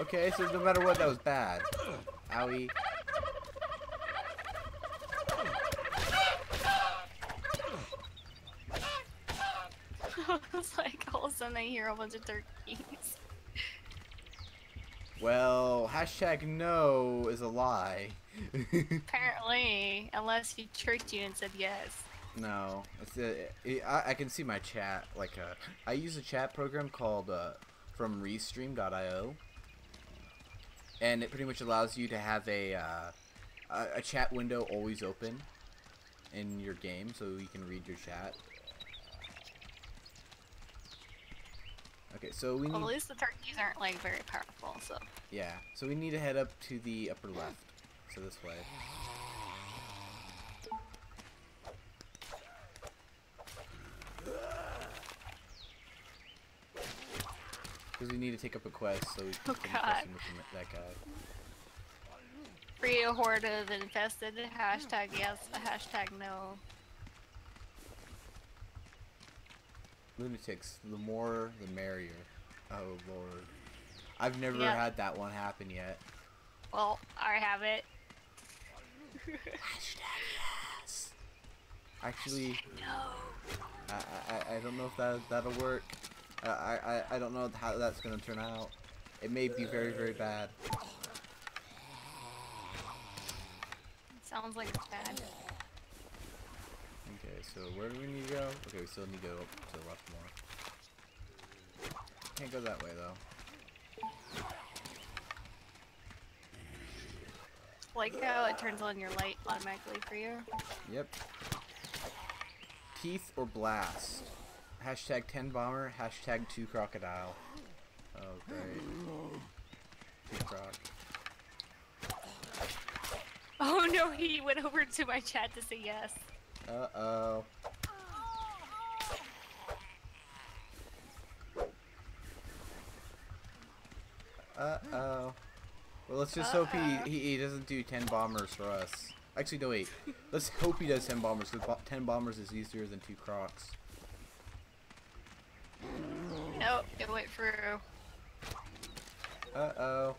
Okay, so no matter what, that was bad. Owie. it's like all of a sudden I hear a bunch of turkeys. Well, hashtag no is a lie. Apparently, unless he tricked you and said yes. no, it's a, it, I, I can see my chat. Like, uh, I use a chat program called uh, from Restream.io, and it pretty much allows you to have a, uh, a a chat window always open in your game, so you can read your chat. Okay, so we Well, at least the turkeys aren't like very powerful, so. yeah, so we need to head up to the upper left, so this way. Because we need to take up a quest, so we oh, can Oh, God. with that guy. Free a horde of infested. Hashtag yes. Hashtag no. Lunatics, the more the merrier. Oh lord. I've never Yeah. had that one happen yet. Well, I have it. Hashtag yes. Actually, No. I, I, I don't know if that that'll work. I, I, I don't know how that's gonna turn out. It may be very very bad. Sounds like it's bad. Okay, so where do we need to go? Okay, we still need to go up to the left more. Can't go that way though. Like how it turns on your light automatically for you. Yep. Teeth or blast. Hashtag 10 bomber. Hashtag 2 crocodile. Oh, great. 2 croc. Oh no, he went over to my chat to say yes. Uh oh. Uh oh. Well, let's just hope Uh-oh. he, he he doesn't do 10 bombers for us. Actually, no, wait. Let's hope he does 10 bombers because 10 bombers is easier than 2 crocs. Nope, it went through. Uh oh.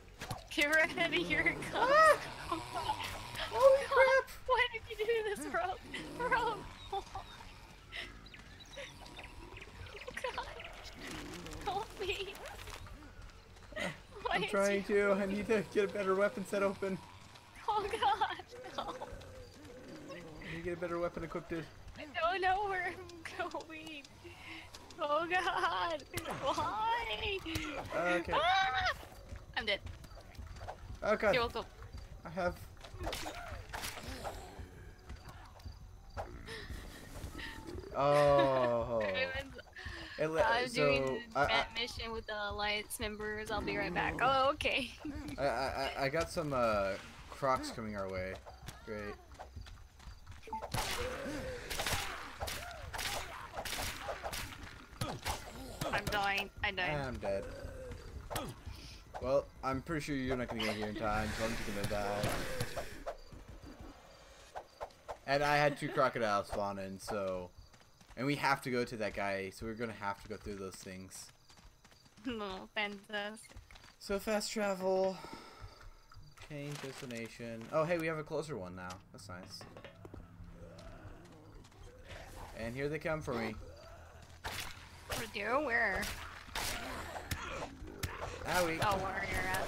Get ready, here it comes. Holy crap! Why did you do this, bro? Bro! Oh god. Help me. Why I'm trying you- to. I need to get a better weapon set open. Oh god. No. I need to get a better weapon equipped. I don't know where I'm going. Oh god. Why? Okay. Ah! I'm dead. Oh god. You're welcome. I have. Oh. I'm so doing I, that mission with the Alliance members. I'll be right back. Oh, okay. I, I, I, I got some uh, crocs coming our way. Great. I'm dying. I died. I'm dead. Well, I'm pretty sure you're not gonna get here in time, so I'm just gonna die. And I had two crocodiles spawn in, so. And we have to go to that guy, so we're gonna have to go through those things. No, fantastic. So fast travel. Change destination. Oh, hey, we have a closer one now. That's nice. And here they come for me. What do you? Where? Owie. Oh, where you're at.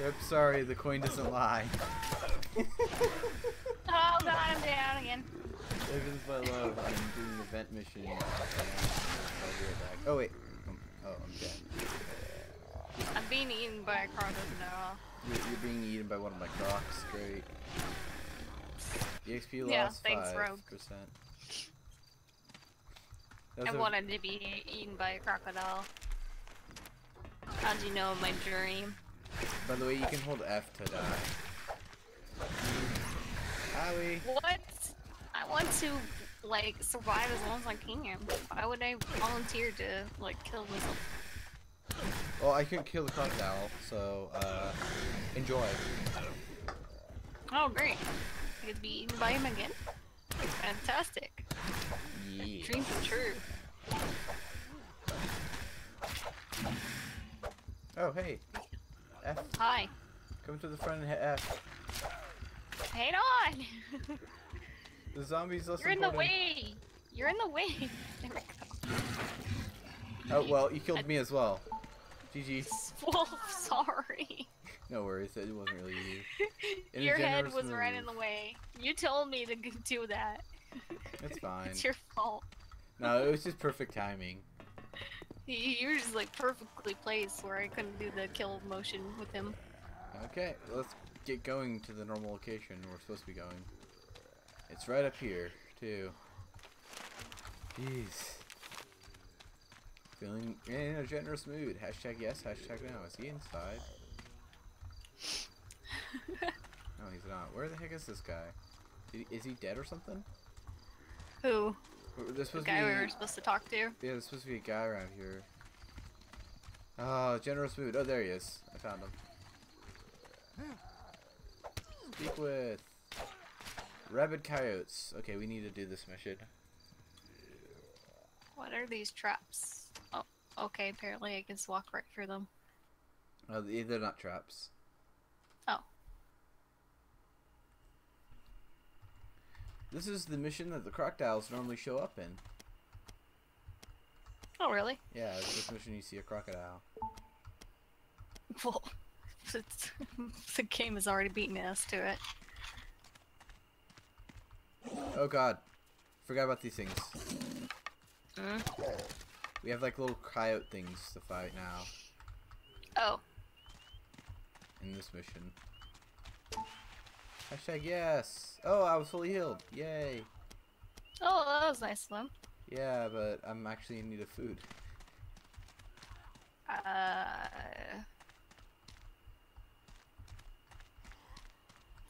Yep, sorry, the coin doesn't lie. Oh god, I'm down again. Living's my love. I'm doing an event mission. And I'll be right back. Oh, wait. Oh, I'm dead. I'm being eaten by a crocodile. You're, you're being eaten by one of my crocs. Great. EXP Yeah, lost thanks, 5%. Rogue. That's I a- wanted to be eaten by a crocodile. How'd you know my dream? By the way, you can hold F to die. Owie. What? I want to, like, survive as long as I can. Why would I volunteer to, like, kill myself? Well, I couldn't kill the crocodile, so, uh, enjoy. Oh, great. I get to be eaten by him again. Fantastic. Yeah. Dream true. Oh, hey. F. Hi. Come to the front and hit F. Hang on. The zombies less You're in the way. You're in the way. There we go. Oh, well, you killed me as well. GG. Well, sorry. No worries, it wasn't really you. In Your head was right in the way. You told me to do that. It's fine. It's your fault. No, it was just perfect timing. You you were just like perfectly placed where I couldn't do the kill motion with him. Okay, let's get going to the normal location we're supposed to be going. It's right up here, too. Jeez. Feeling in a generous mood. Hashtag yes, hashtag no. Is he inside? no, he's not. Where the heck is this guy? Is he dead or something? Who? This was The guy to we were supposed to talk to? Yeah, there's supposed to be a guy around here. Oh, generous mood. Oh, there he is. I found him. Speak with rabid coyotes. Okay, we need to do this mission. What are these traps? Oh, okay. Apparently, I can just walk right through them. Oh, they're not traps. Oh. This is the mission that the crocodiles normally show up in. Oh, really? Yeah, it's this mission you see a crocodile. Well, it's, the game has already beaten us to it. Oh god. Forgot about these things. Mm. We have like little coyote things to fight now Oh, in this mission. Hashtag yes. Oh, I was fully healed. Yay. oh, that was nice of them. Yeah, but I'm actually in need of food. Uh,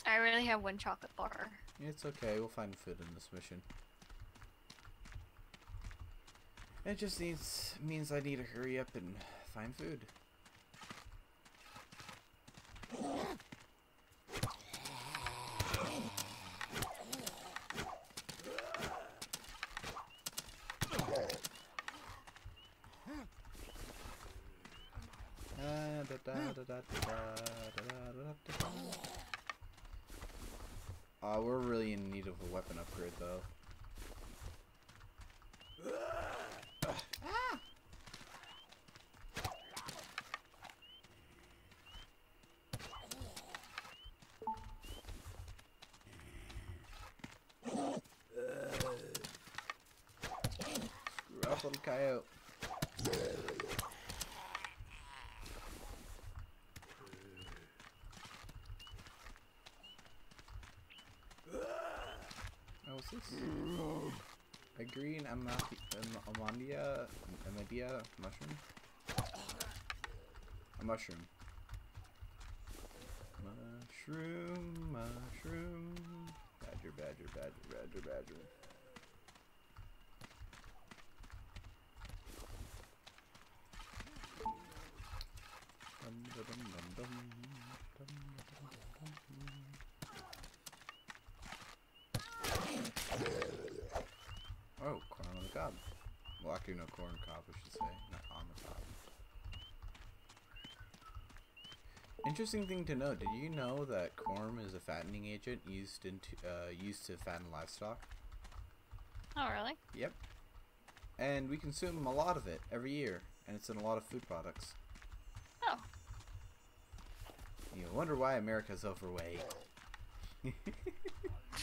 I really have one chocolate bar. It's okay, we'll find food in this mission. It just needs means I need to hurry up and find food. Uh, we're really in need of a weapon upgrade, though. Little coyote. Oh, what's this? A green amati- amandia, amadia mushroom? A mushroom. Mushroom, mushroom. Badger, badger, badger, badger, badger. Dum, dum, dum, dum, dum, dum. Oh, corn on the cob. Well, actually, no corn cob, I should say, not on the cob. Interesting thing to know. Did you know that corn is a fattening agent used into uh, used to fatten livestock? Oh, really? Yep. And we consume a lot of it every year, and it's in a lot of food products. Oh, You wonder why America's overweight.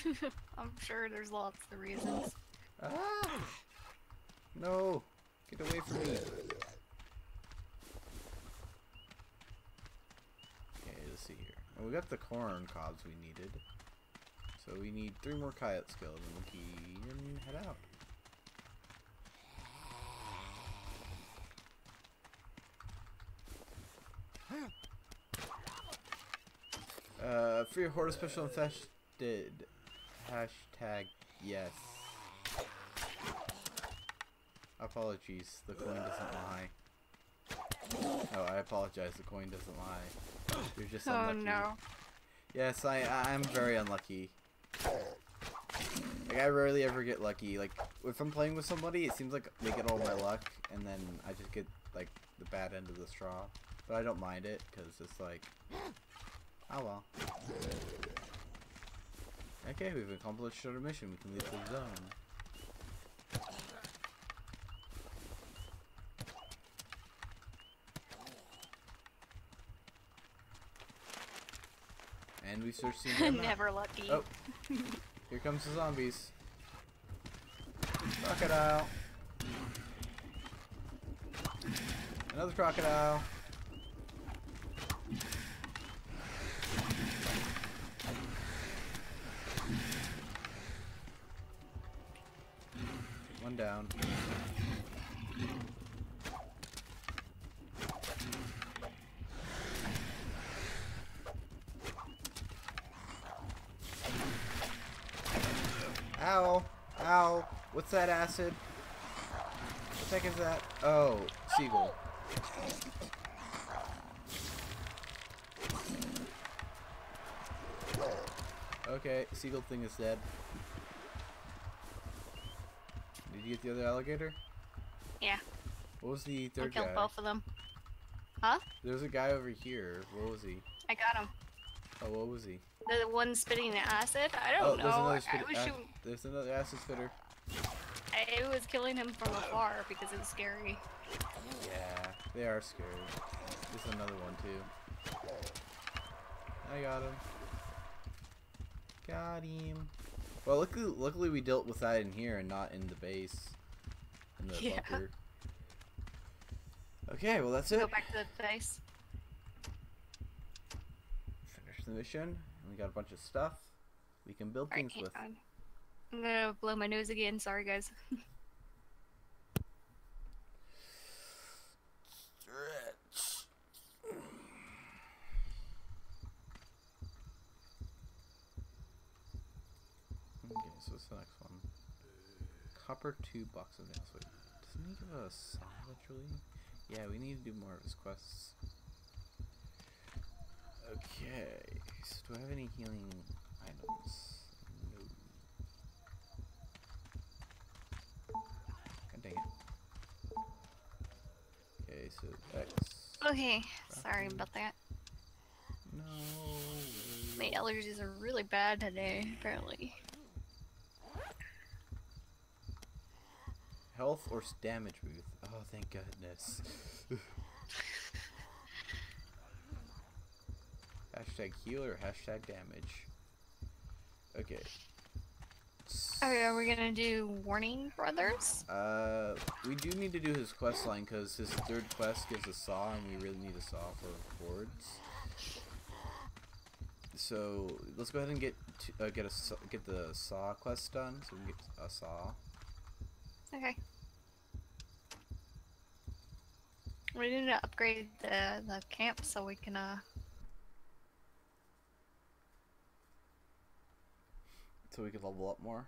I'm sure there's lots of reasons. ah! No! Get away from me! Okay, let's see here. Well, we got the corn cobs we needed. So we need three more coyote skills and we can head out. Uh, free horse special infested. Hashtag yes. Apologies, the coin doesn't lie. Oh, I apologize, the coin doesn't lie. You're just unlucky. Oh unlucky. no. Yes, I I'm very unlucky. Like I rarely ever get lucky. Like if I'm playing with somebody, it seems like they get all my luck, and then I just get like the bad end of the straw. But I don't mind it because it's like, oh well. Okay, we've accomplished our mission. We can leave the zone. And we searched the. Never lucky. Oh, here comes the zombies. Crocodile. Another crocodile. One down. Ow! Ow! What's that acid? What the heck is that? Oh, seagull. Okay, seagull thing is dead. Did you get the other alligator? Yeah, What was the I third killed guy? both of them. Huh? There's a guy over here. What was he? I got him. Oh, what was he? The one spitting the acid? I oh, don't there's know. another I, spit- I was ac- There's another acid spitter. I was killing him from afar because it was scary. Yeah, they are scary. There's another one too. I got him. Got him. Well, luckily, luckily we dealt with that in here and not in the base. In the Yeah. bunker. Okay, well that's it. Go back to the base. The mission. And we got a bunch of stuff we can build things hang with. on. I'm gonna blow my nose again. Sorry, guys. Stretch. Okay, so what's the next one? Copper two box of nails. Wait, doesn't he give us a eventually? Yeah, we need to do more of his quests. Okay, so do I have any healing items? No. God dang it. Okay, so X. Okay, sorry about that. No. My allergies are really bad today, apparently. Health or damage booth? Oh, thank goodness. hashtag heal or hashtag damage. Okay. Okay, are we gonna do Warning Brothers? Uh, we do need to do his quest line because his third quest gives a saw, and we really need a saw for boards. So let's go ahead and get to, uh, get a get the saw quest done, so we can get a saw. Okay. We need to upgrade the the camp so we can uh so we can level up more.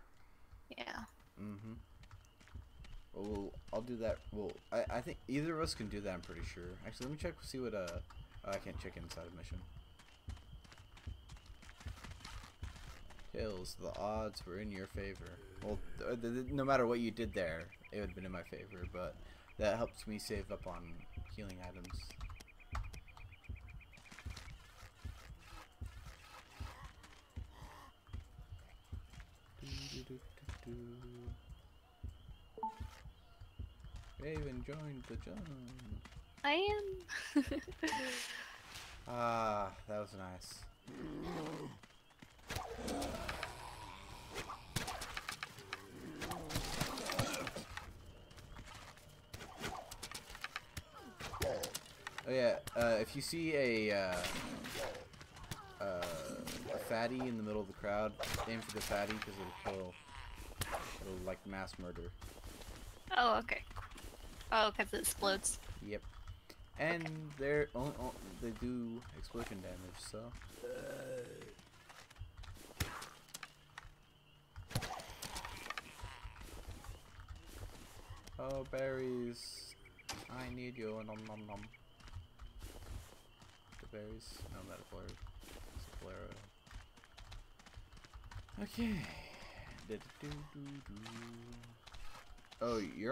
yeah. Mm-hmm. Well, we'll, I'll do that. Well, I, I think either of us can do that. I'm pretty sure. Actually, let me check. See what uh. oh, I can't check inside of mission. Kills. The odds were in your favor. Well, no matter what you did there, it would have been in my favor. But that helps me save up on healing items. Raven joined the John. I am. Ah, that was nice. Oh yeah, uh, if you see a, uh, uh, a fatty in the middle of the crowd, aim for the fatty because it'll kill, it'll like mass murder. oh, okay. Oh, because it explodes. Yep. And they're on, on, they do explosion damage, so. Oh, berries. I need you. Nom nom nom. The berries. No, metaphor. It's a. Okay. Oh, you're